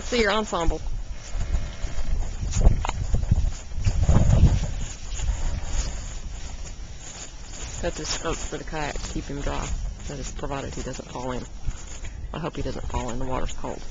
Let's see your ensemble. That's his skirt for the kayak to keep him dry. That is provided he doesn't fall in. I hope he doesn't fall in. The water's cold.